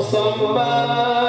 Somebody.